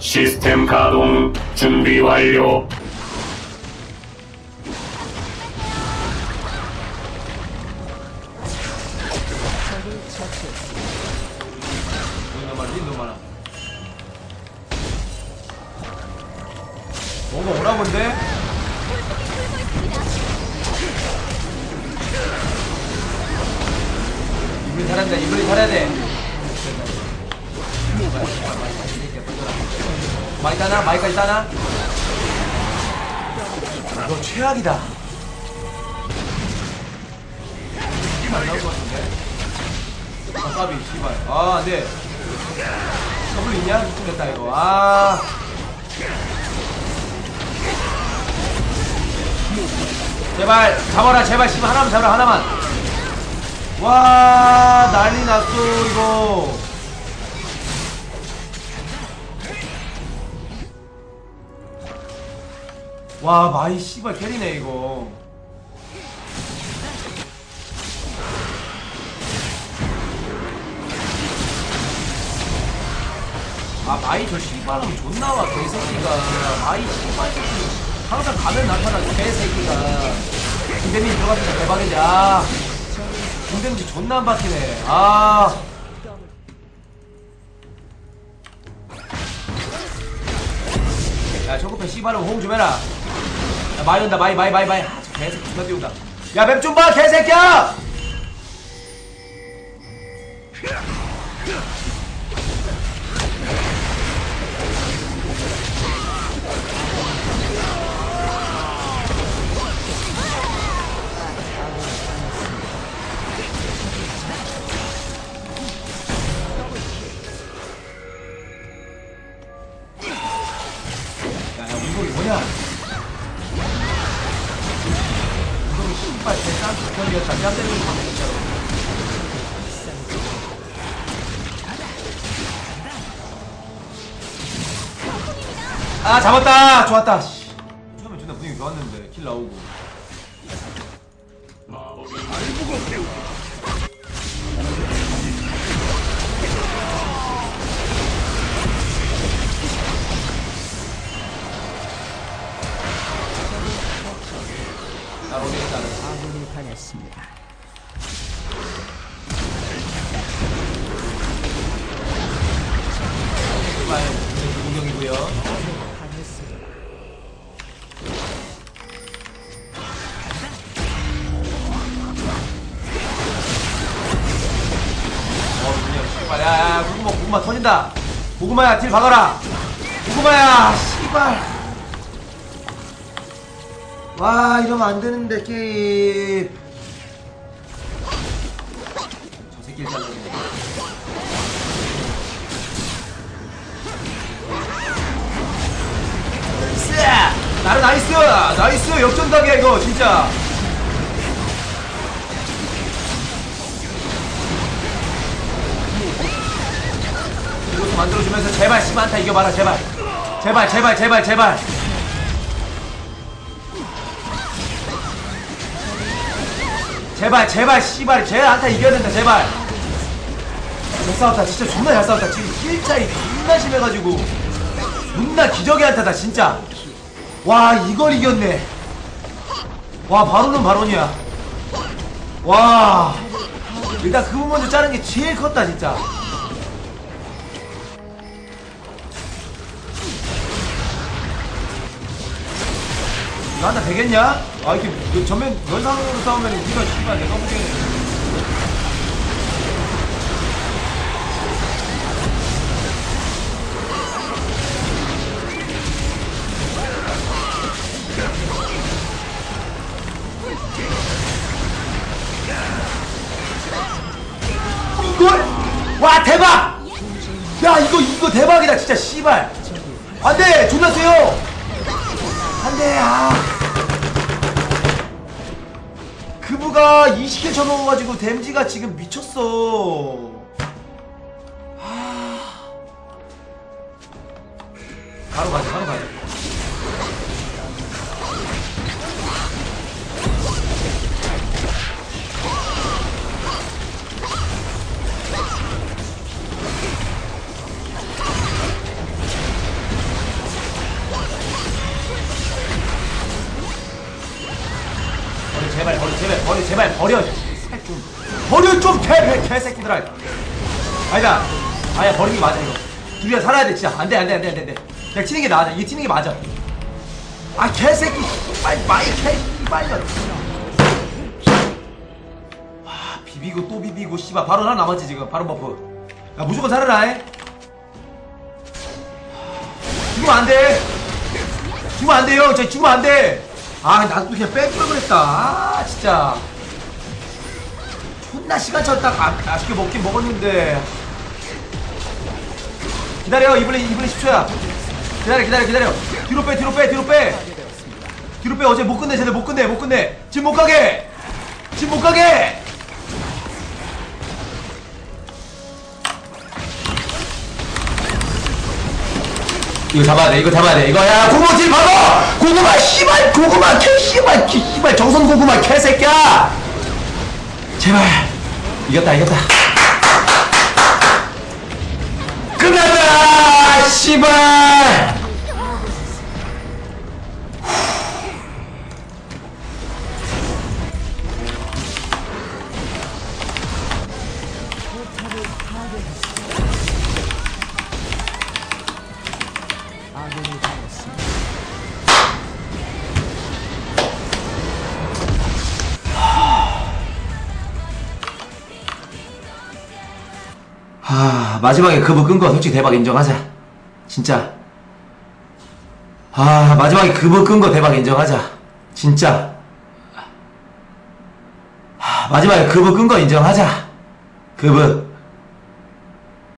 시스템 가동 준비 완료. 뭔가 오나 본데? 이분이 살아야 돼 이분이 살아야 돼 마이 따나? 마이까지 따나? 이거 최악이다 안 나올 것 같은데? 아 까비 씨발 아 안 돼 더블 있냐? 됐다 이거 아 제발 잡아라 제발 씨발 하나만 잡아라 하나만 와 난리 났어 이거 와 마이 씨발 carry네 이거. 아 마이 저 씨발놈 존나 와 개새끼가. 마이 씨발 새끼. 항상 가면 나타나 개새끼가. 김대민 들어갔으니까 대박이지 아 김대민 존나 안 박히네. 아. 야, 초코페 씨발로 호응 좀 해라. 야, 마이 온다, 마이, 마이, 마이, 마이. 아, 저 개새끼 존나 뛰어온다. 야, map 좀 봐, 개새끼야! 야, 극혐이었다. 뺨 때리는 방금 진짜로. 아, 잡았다! 좋았다. 씨. 처음에 존나 분위기 좋았는데, 킬 나오고. 아군이 당했습니다. 정말 공격이고요. 당했습니다. 어, 그냥 씨발, 야, 야, 고구마, 고구마 터진다. 고구마야, 딜 박아라. 고구마야, 씨발. 와, 이러면 안 되는데, 게임. 저 새끼 일단. 나는 nice! nice! 역전각이야, 이거, 진짜. 이것도 만들어주면서 제발 씨 한타 이겨봐라 제발 제발 제발 제발 제발 제발 제발 씨발. 쟤 한타 이겨야 된다 제발. 잘 싸웠다. 진짜 존나 잘 싸웠다. 지금 힐 차이 존나 심해가지고. 존나 기적의 한타다 진짜. 와 이걸 이겼네. 와 바로는 바론이야. 와. 일단 그 부분 먼저 자른 게 제일 컸다 진짜. 한타 되겠냐? 아 이렇게 그 전면 면상으로 싸우면 우리가 씨발 내가 보기에는 와 대박! 야 이거 이거 대박이다 진짜 씨발. 안돼 존나 세요. 안돼 아 그부가 20킬 쳐먹어가지고 댐지가 지금 미쳤어. 아. 바로 가자 제발 버려 제발 버려 살 좀. 버려 좀 개 개새끼들아. 아니다. 아야 버리는 게 맞아 이거. 우리가 살아야 돼 진짜. 안돼 안돼 안돼 안돼 그냥 튀는 게 나아. 이게 튀는 게 맞아. 아 개새끼. 빨리 마이 개빨년 아 비비고 또 비비고 씨발. 바론 하나 남았지 지금. 바론 buff. 야 무조건 살아라 해. 죽으면 안돼. 죽으면 안 돼요. 저 죽으면 안돼 아 나도 그냥 뺄걸 그랬다. 아 진짜. 존나 시간 쳤다가 아, 아쉽게 먹긴 먹었는데. 기다려 이분이 이분이 10초야. 기다려 기다려 기다려. 뒤로 빼 뒤로 빼 뒤로 빼. 뒤로 빼. 어제 못 끝내 쟤네 못 끝내 못 끝내. 지금 못 가게. 지금 못 가게 이거 잡아야 돼 이거 잡아야 돼. 이거 야 고구마 질 박아! 고구마 씨발 고구마 캐 씨발 개, 씨발 정선 고구마 개새끼야! 제발. 이겼다 이겼다. 끝났다 씨발 아 마지막에 그부 끈 거 솔직히 대박 인정하자. 진짜. 아 마지막에 그부 끈 거 대박 인정하자. 진짜. 아, 마지막에 그부 끈 거 인정하자. 그부